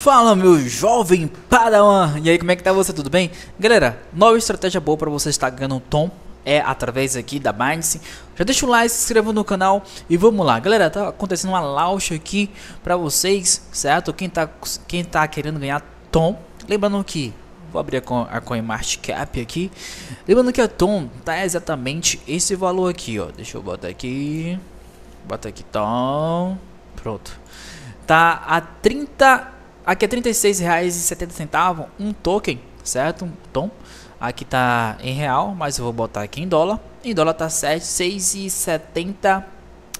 Fala meu jovem padawan, e aí como é que tá você, tudo bem? Galera, nova estratégia boa para você estar ganhando tom é através aqui da Binance. Já deixa o like, se inscreva no canal e vamos lá. Galera, tá acontecendo uma launch aqui para vocês, certo? Quem tá, quem tá querendo ganhar tom Lembrando que, vou abrir a, a CoinMarketCap aqui. Lembrando que a tom tá exatamente esse valor aqui, ó. Deixa eu botar aqui Bota aqui tom Pronto. Tá a 30 Aqui é R$ 36,70 um token, certo? Um tom. Aqui tá em real, mas eu vou botar aqui em dólar. Em dólar tá 6,70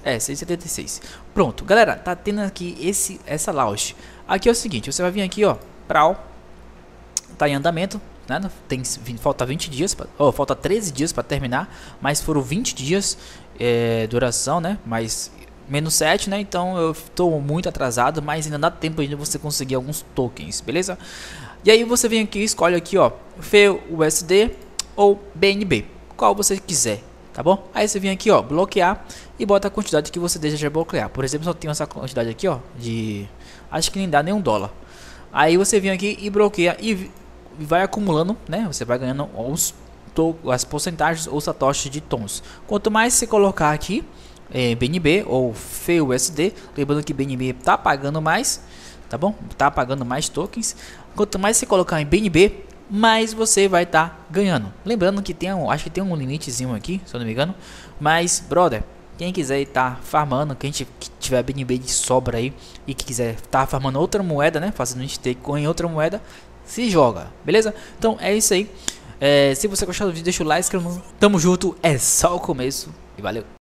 é, 6,76. Pronto, galera, tá tendo aqui esse essa launch. Aqui é o seguinte, você vai vir aqui, ó, Prau. Tá em andamento, né? Tem falta 20 dias, pra, oh, falta 13 dias para terminar, mas foram 20 dias é, duração, né? Mas menos 7, né? Então eu estou muito atrasado, mas ainda dá tempo de você conseguir alguns tokens, beleza? E aí você vem aqui, escolhe aqui, ó, FEUSD ou BNB, qual você quiser, tá bom? Aí você vem aqui, ó, bloquear e bota a quantidade que você deseja bloquear. Por exemplo, só tenho essa quantidade aqui, ó, de acho que nem dá nenhum dólar. Aí você vem aqui e bloqueia e vai acumulando, né? Você vai ganhando os as porcentagens ou satoshis de tons. Quanto mais você colocar aqui, é, BNB ou FEUSD. Lembrando que BNB está pagando mais, tá bom? Tá pagando mais tokens. Quanto mais você colocar em BNB, mais você vai estar tá ganhando. Lembrando que tem um, acho que tem um limitezinho aqui, se eu não me engano. Mas, brother, quem quiser estar tá farmando, quem tiver BNB de sobra aí e que quiser estar tá farmando outra moeda, né? Fazendo um stake em outra moeda, se joga, beleza? Então é isso aí. É, se você gostou do vídeo, deixa o like, tamo junto, é só o começo e valeu!